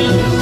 Hallelujah.